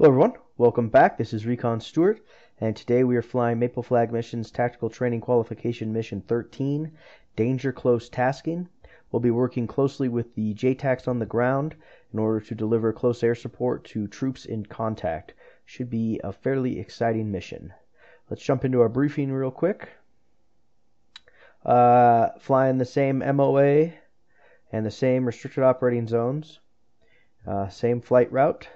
Hello everyone, welcome back. This is Recon Stewart, and today we are flying Maple Flag Missions Tactical Training Qualification Mission 13, Danger Close Tasking. We'll be working closely with the JTACs on the ground in order to deliver close air support to troops in contact. Should be a fairly exciting mission. Let's jump into our briefing real quick. Uh, flying the same MOA and the same restricted operating zones, uh, same flight route.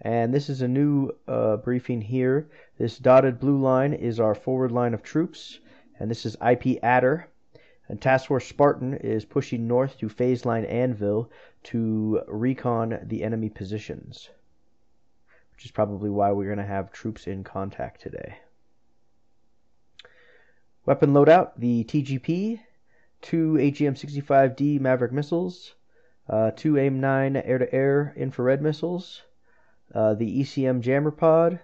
And this is a new uh, briefing here. This dotted blue line is our forward line of troops, and this is IP Adder. And Task Force Spartan is pushing north to phase line Anvil to recon the enemy positions, which is probably why we're going to have troops in contact today. Weapon loadout the TGP, two AGM 65D Maverick missiles, uh, two AIM 9 air to air infrared missiles uh, the ECM jammer pod,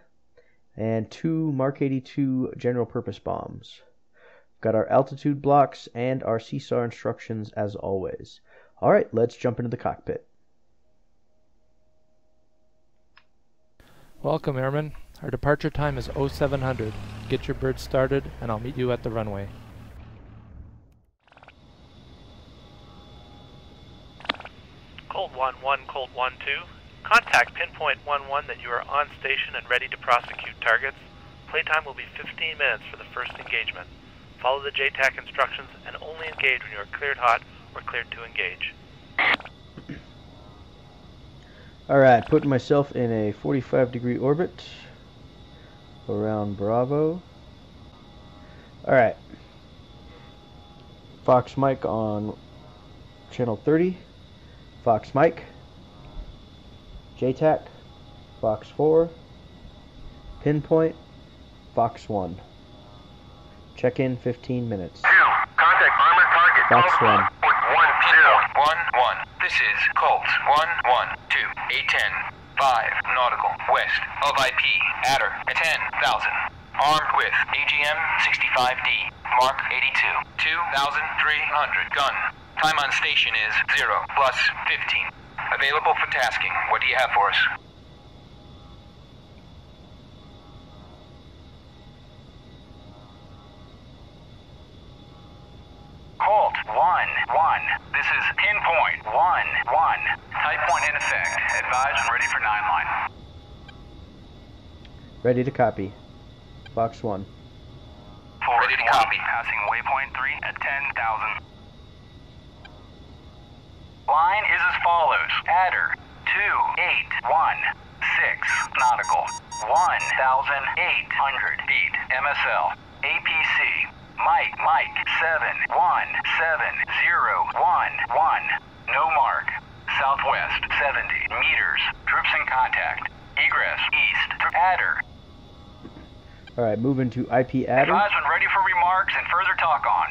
and two Mark 82 general purpose bombs. We've got our altitude blocks and our CSAR instructions as always. Alright, let's jump into the cockpit. Welcome Airmen. Our departure time is 0700. Get your bird started and I'll meet you at the runway. Colt 1-1, Colt 1-2. Contact pinpoint 1-1 that you are on station and ready to prosecute targets. Playtime will be 15 minutes for the first engagement. Follow the JTAC instructions and only engage when you are cleared hot or cleared to engage. Alright, putting myself in a 45 degree orbit around Bravo. Alright. Fox Mike on channel 30. Fox Mike. JTAC. Fox 4. Pinpoint. Fox 1. Check in 15 minutes. Two. Contact armored target. Fox 1. One zero. One one. This is Colt. One one two. Eight ten. Five nautical west of IP. Adder at ten thousand. Armed with AGM 65D Mark 82. 2,300 gun. Time on station is zero plus 15. Available for tasking. What do you have for us? Colt, 1, 1. This is pinpoint, 1, 1. Type one in effect. Advise when ready for 9 line. Ready to copy. Fox 1. Ready to copy. Passing waypoint 3 at 10,000. Line is as follows. Adder, 2, 8, 1, 6, nautical, 1,800 feet, MSL, APC, Mike, Mike, 7, 1, 7, 0, 1, 1, no mark, southwest, 70 meters, troops in contact, egress, east, Adder. Alright, moving to IP Adder. Advise when ready for remarks and further talk on.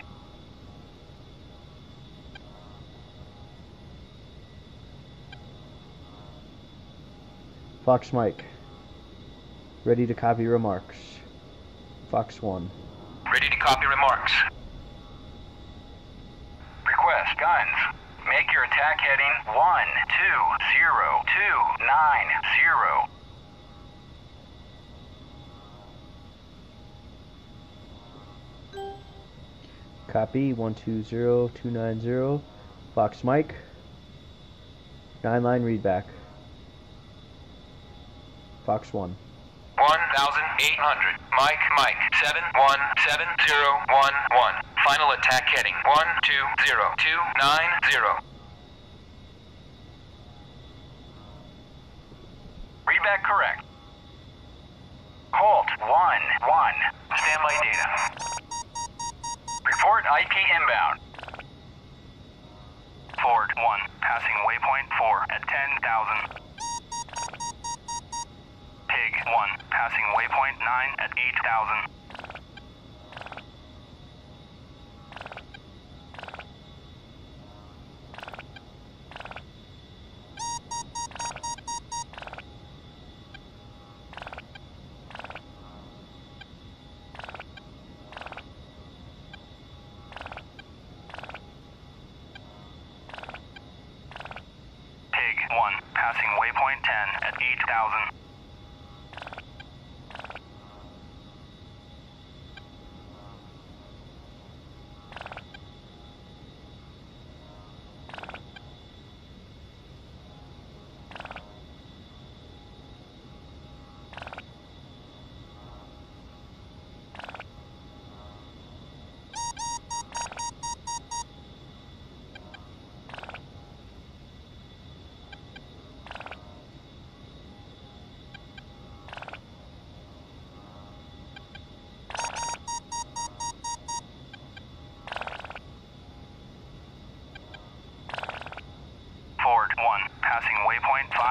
Fox Mike. Ready to copy remarks. Fox 1. Ready to copy remarks. Request guns. Make your attack heading 120290. Copy 120290. Fox Mike. 9 line readback. Fox 1. 1800. Mike, Mike. 717011. Final attack heading 120290. Readback correct. Colt 1 1.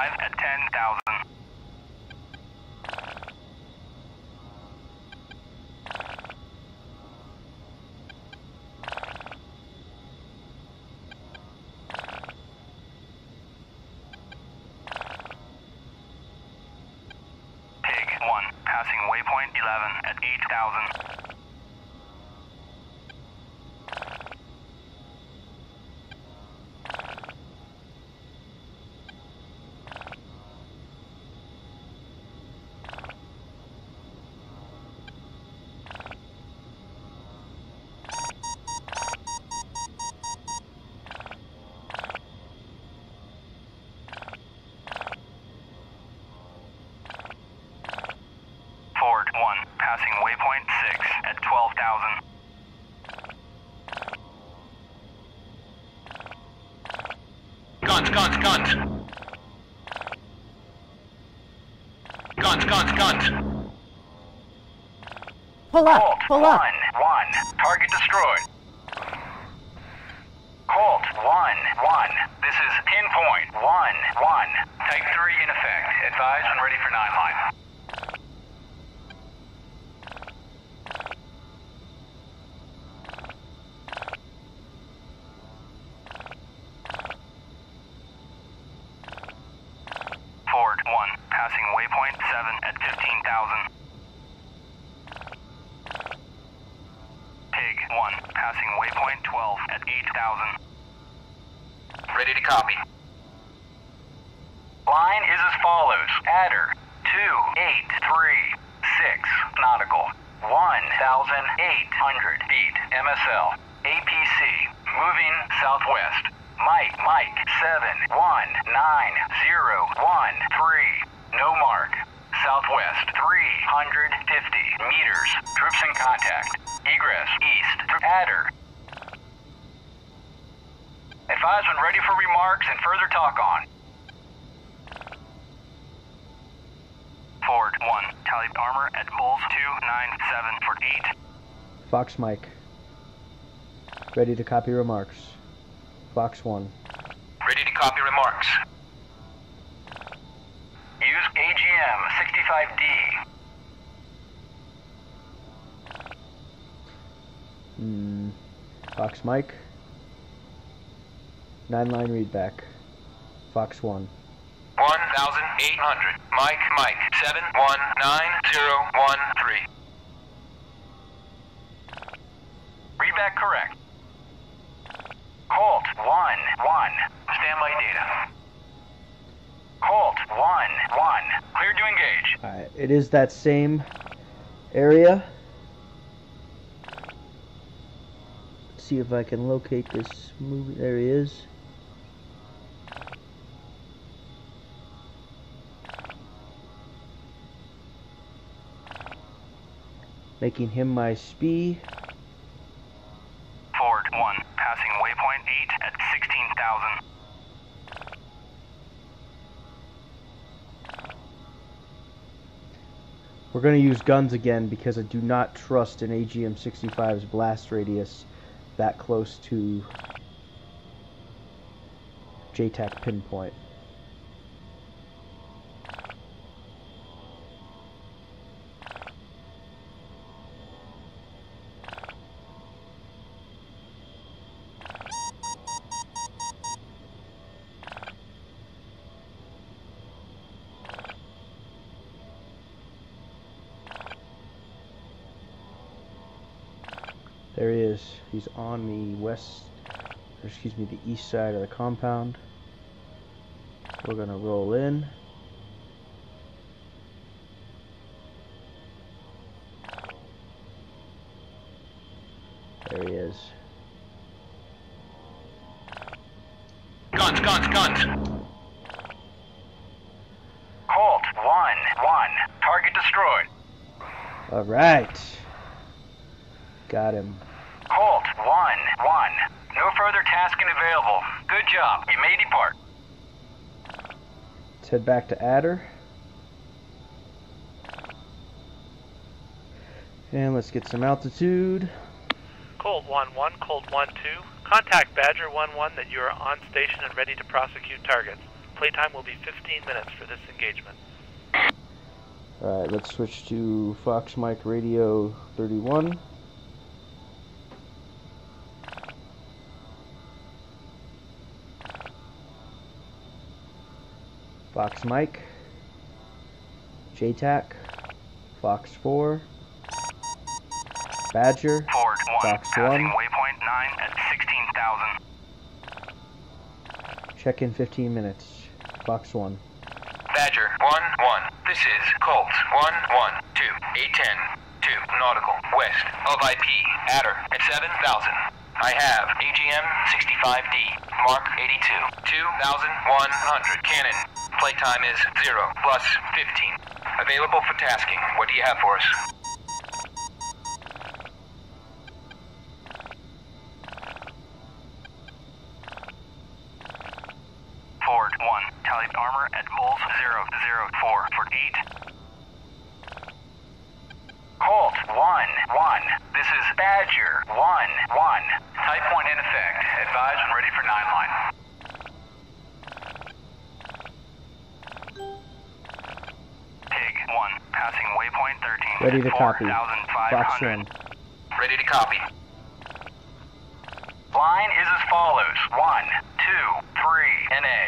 arrive at 10,000 Pull up! Colt, Pull one, up! one. Target destroyed. Colt, one, one. This is pinpoint, one, one. Type 3 in effect. Advise when ready for 9 line. Ford 1, passing waypoint 7 at 15,000. Pig 1, passing waypoint 12 at 8,000. Ready to copy. Line is as follows. Adder, 2836 nautical, 1,800 feet MSL. APC, moving southwest. Mike, Mike, 719013. No mark. Southwest, 350 meters. Troops in contact. Egress, east. Adder. Advise when ready for remarks and further talk on. Ford 1, tally armor at Bulls 297 for 8. Fox Mike. Ready to copy remarks. Fox 1. Ready to copy remarks. Use AGM 65D. Mm, Fox Mike. Nine line readback. Fox 1. 1,800. Mike, Mike, 719013. Readback correct. Colt, 1, 1. Standby data. Colt, 1, 1. Cleared to engage. Alright, it is that same area. Let's see if I can locate this movie. There he is. Making him my SPI. Ford 1, passing waypoint 8 at 16,000. We're going to use guns again because I do not trust an AGM 65's blast radius that close to JTAC pinpoint. There he is. He's on the west, or excuse me, the east side of the compound. We're gonna roll in. There he is. Guns, guns, guns. Colt, 1, 1. Target destroyed. All right. Got him. Colt, 1, 1. No further tasking available. Good job. You may depart. Let's head back to Adder. And let's get some altitude. Colt 1-1, Colt 1-2. Contact Badger 1-1 that you are on station and ready to prosecute targets. Playtime will be 15 minutes for this engagement. Alright, let's switch to Fox Mike Radio 31. Fox Mike, JTAC, Fox 4, Badger, Ford 1, Fox passing 1. waypoint 9 at 16,000. check in 15 minutes. Fox 1. Badger 1 1. This is Colt 1 1 2 810 2 nautical west of IP Adder at 7,000. I have AGM 65D Mark 82 2,100 cannon. Playtime is 0 plus 15. Available for tasking. What do you have for us? Ford 1, tallied armor at Bulls 004 for 8. Colt 1 1. This is Badger 1 1. Type point in effect. Advise when ready for 9 line. Passing waypoint 13. Ready to copy. 4,500. Fox 1. Ready to copy. Line is as follows. 1, 2, 3, NA.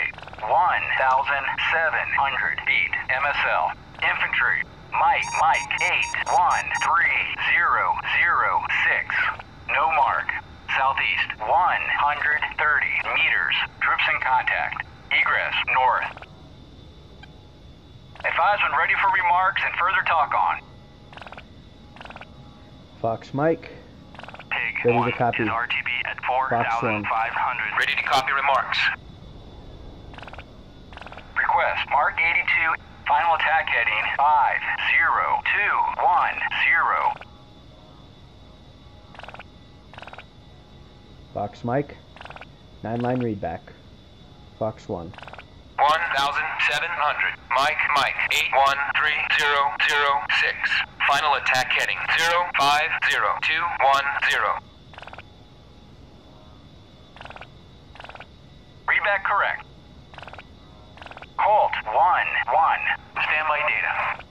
1,700 feet. MSL. Infantry. Mike, Mike. 8, 1, 3, 0, 0, 6. No mark. Southeast. 130 meters. Troops in contact. Egress. North. Advise when ready for remarks and further talk on. Fox Mike. Pig Ready to copy. is RTB at 4,500. Ready to copy remarks. Request Mark 82. Final attack heading 502110. Fox Mike. 9 line readback. Fox 1. 1,700. Mike, Mike, 813006. Final attack heading 050210. Readback correct. Colt 1 1. Standby data.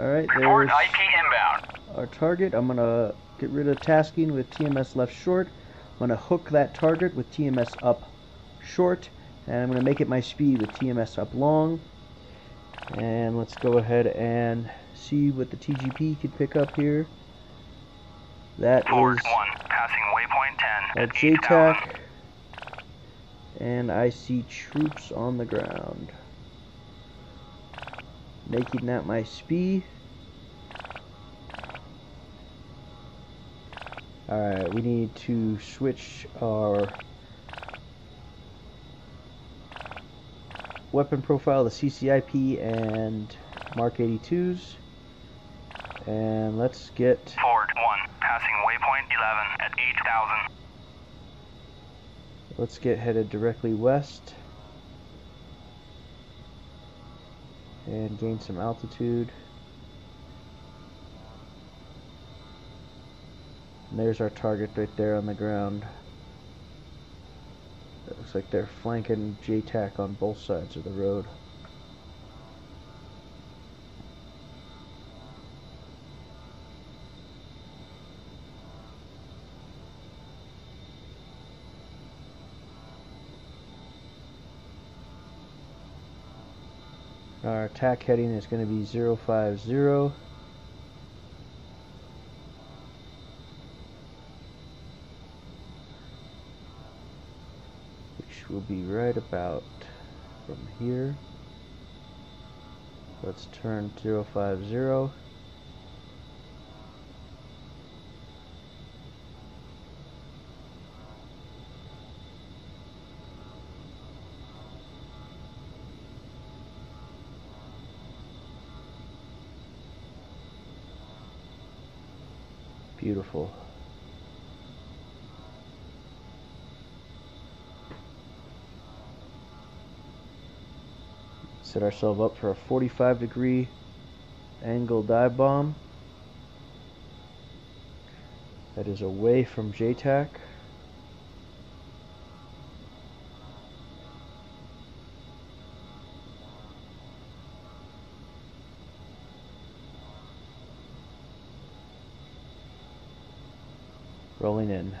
Alright, Report there's IP inbound. our target. I'm gonna get rid of tasking with TMS left short. I'm gonna hook that target with TMS up short. And I'm gonna make it my SPI with TMS up long. And let's go ahead and see what the TGP can pick up here. That Ford is 1, passing waypoint 10 at at 8,000. JTAC. And I see troops on the ground. Making that my SPI. Alright, we need to switch our weapon profile to CCIP and Mark 82s. And let's get Ford 1, passing waypoint 11 at 8,000. Let's get headed directly west and gain some altitude. And there's our target right there on the ground. Looks like they're flanking JTAC on both sides of the road. Our attack heading is going to be 050. Which will be right about from here. Let's turn 050. Beautiful. Set ourselves up for a 45 degree angle dive bomb. That is away from JTAC. Rolling in.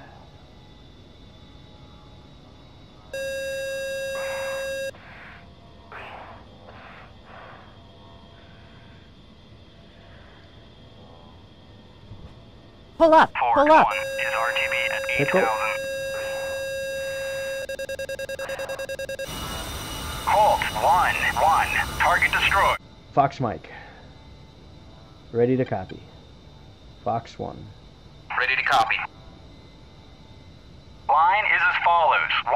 Pull up! Pull up! 1 is RTB at 8,000. Colt 1 1. Target destroyed. Fox Mike. Ready to copy. Fox 1. Ready to copy. Line is as follows 1,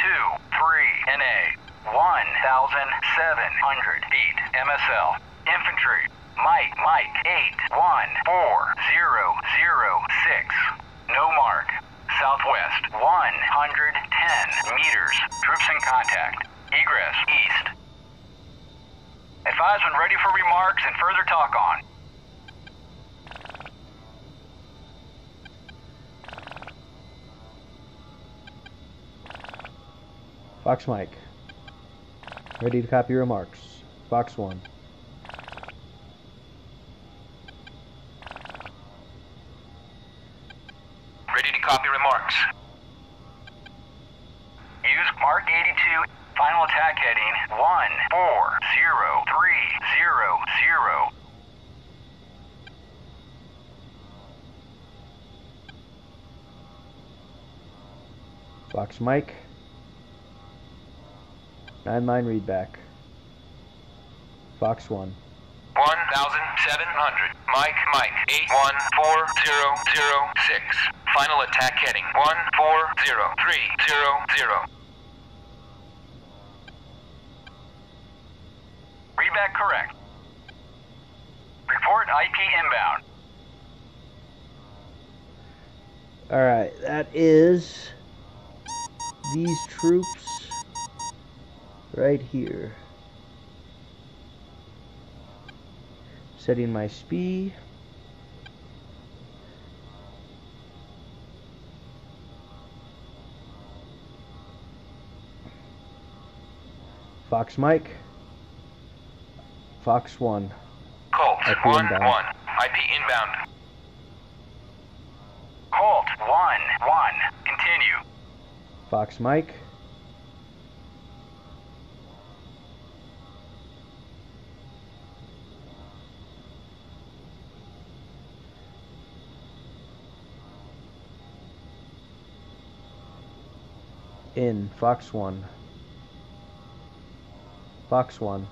2, 3, NA. 1,700 feet. MSL. Infantry. Mike, Mike. 8, 1, 4, 0, 0, 6. No mark. Southwest. 110 meters. Troops in contact. Egress. East. Advise when ready for remarks and further talk on. Fox Mike. Ready to copy remarks. Fox 1. Ready to copy remarks. Use Mark 82, final attack heading 14030. Mike. 9 line readback. Fox 1. 1,700. Mike, Mike. 814006. Final attack heading 140300. Readback correct. Report IP inbound. Alright, that is these troops right here. Setting my SPI. Fox Mike. Fox 1. Colt IP 1 inbound. 1. IP inbound. Colt 1 1. Continue. Fox Mike. In Fox 1. Fox 1.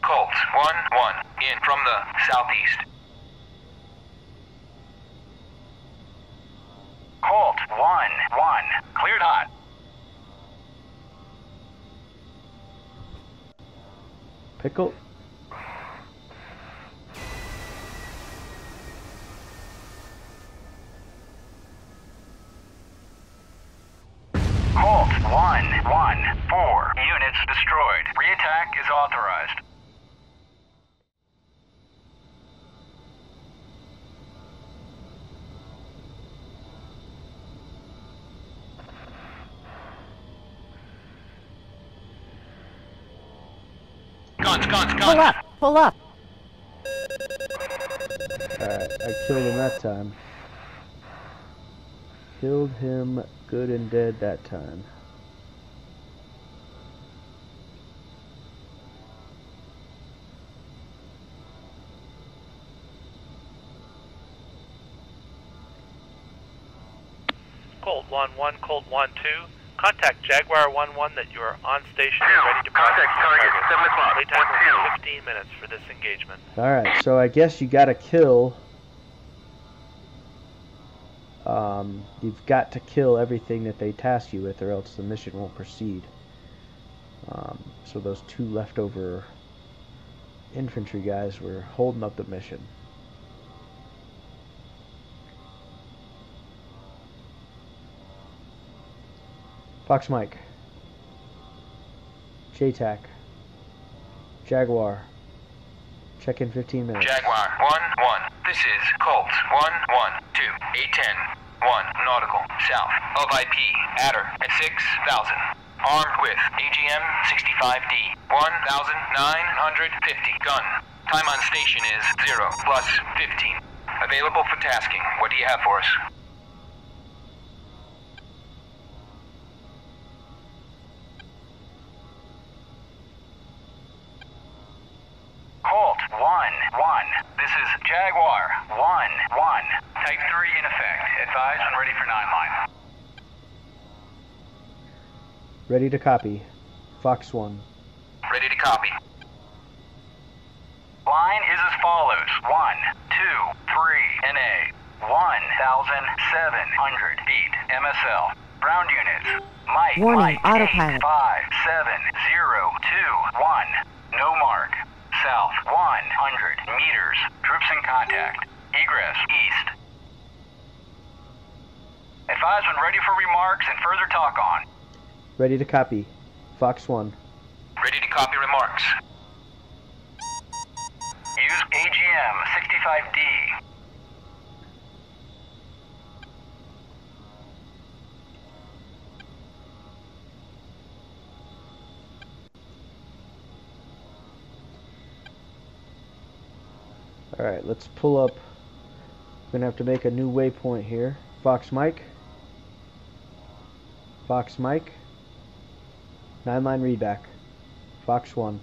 Colt 1 1. In from the southeast. Colt 1 1. Cleared hot. Pickle. Colt 1 1. 4 units destroyed. Reattack is authorized. Guns, guns, Pull up! Pull up! Alright, I killed him that time. Killed him good and dead that time. Colt 1-1, Colt 1-2. Contact Jaguar 1-1 that you are on station and ready to prosecute target, targets. 7 o'clock, Playtime will 1-2. be 15 minutes for this engagement. Alright, so I guess you gotta kill. Um, you've got to kill everything that they task you with, or else the mission won't proceed. Um, so those two leftover infantry guys were holding up the mission. Fox Mike. JTAC. Jaguar. Check in 15 minutes. Jaguar 1 1. This is Colt 1 1 2 810 1 nautical south of IP Adder at 6000. Armed with AGM 65D 1950 gun. Time on station is 0 plus 15. Available for tasking. What do you have for us? Colt 1 1. This is Jaguar 1 1. Type 3 Infantry in effect. Advise when ready for 9 line. Ready to copy. Fox 1. Ready to copy. Line is as follows. 1, 2, 3, NA. 1,700 feet. MSL. Ground units. Mike, Warning, Mike, autopilot. 8, 5, 7, 0, 2, 1. No mark. South, 100 meters. Troops in contact. Egress, east. Advise when ready for remarks and further talk on. Ready to copy. Fox 1. Ready to copy remarks. Use AGM 65D. Alright, let's pull up. We're gonna have to make a new waypoint here. Fox Mike. Fox Mike. Nine line readback. Fox 1.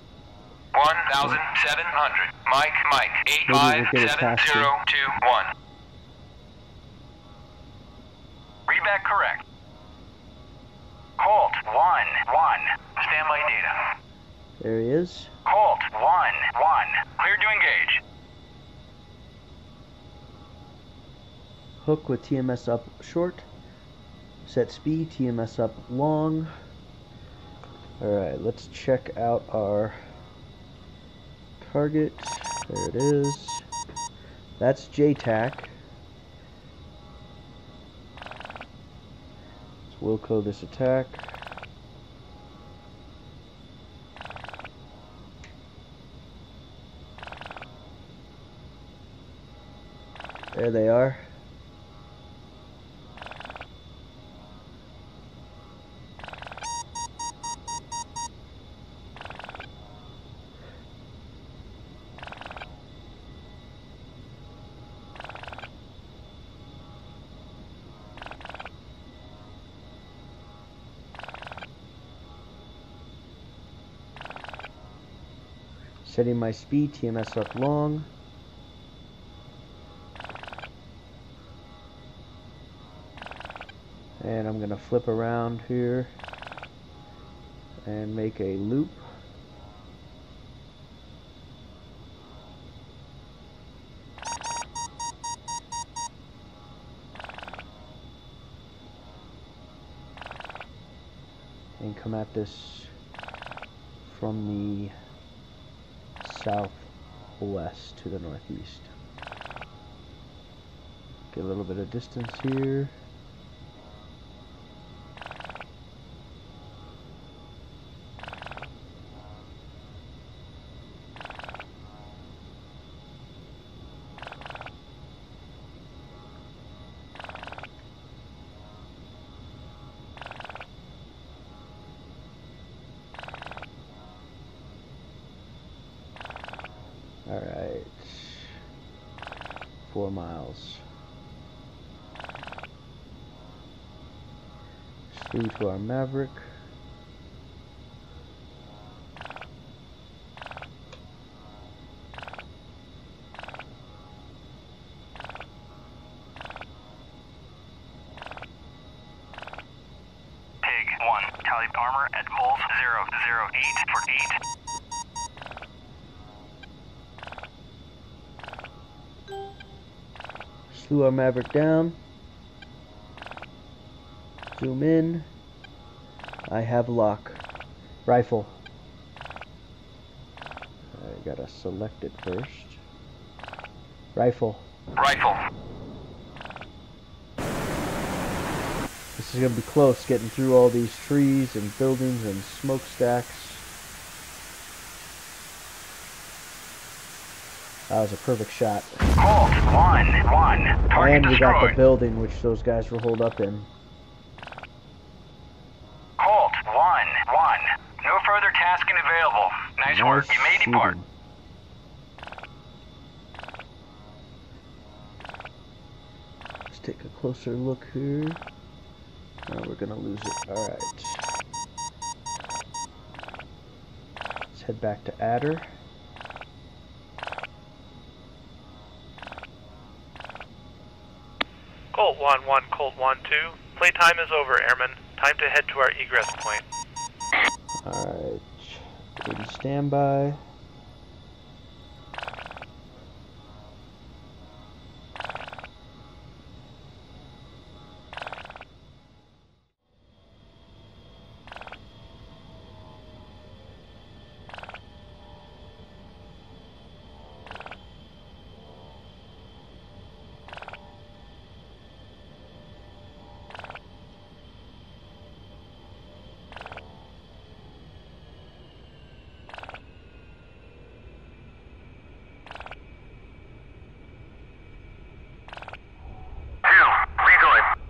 1,700. Mike, Mike. Maybe we'll get it faster. 85721. Readback correct. Colt 1 1. Standby data. There he is. Colt 1 1. Clear to engage. Hook with TMS up short. Set SPI, TMS up long. Alright, let's check out our target. There it is. That's JTAC. Let's Wilco this attack. There they are. Setting my SPI, TMS up long. And I'm gonna flip around here and make a loop. And come at this from the southwest to the northeast. Get a little bit of distance here. Alright. Four miles. Slew to our Maverick. Pig 1. Tally armor at Coles 008 for 8. Slew our Maverick down. Zoom in. I have lock. Rifle. I gotta select it first. Rifle. Rifle. This is gonna be close getting through all these trees and buildings and smokestacks. That was a perfect shot. Colt 1 1. Target and we got the building which those guys were holed up in. Colt 1 1. No further tasking available. Nice, work. You may depart. Let's take a closer look here. Oh, we're gonna lose it. Alright. Let's head back to Adder. 1 1, Colt 1 2. Playtime is over, Airman. Time to head to our egress point. Alright. Ready standby. Two, rejoin.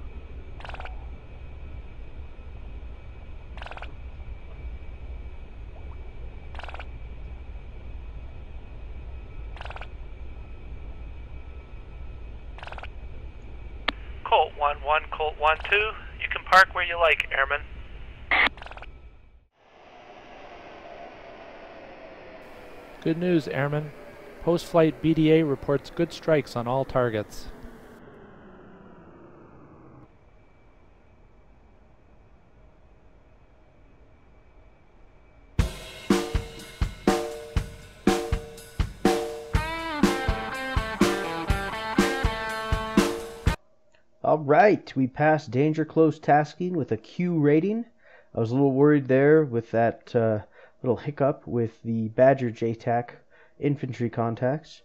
1 1, Colt 1 2. You can park where you like, Airman. Good news, Airman. Post-flight BDA reports good strikes on all targets. We passed danger close tasking with a Q rating. I was a little worried there with that uh, little hiccup with the Badger JTAC infantry contacts,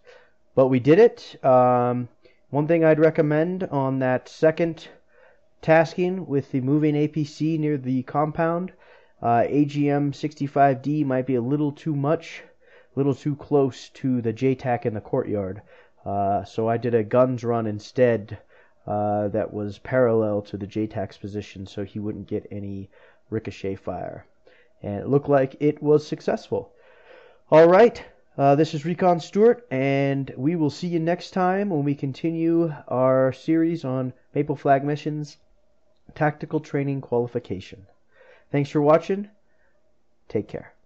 but we did it. Um, one thing I'd recommend on that second tasking with the moving APC near the compound, uh, AGM 65D might be a little too much, a little too close to the JTAC in the courtyard. Uh, so I did a guns run instead uh, that was parallel to the JTAC's position so he wouldn't get any ricochet fire. And it looked like it was successful. All right, uh, this is Recon Stewart, and we will see you next time when we continue our series on Maple Flag Missions Tactical Training Qualification. Thanks for watching. Take care.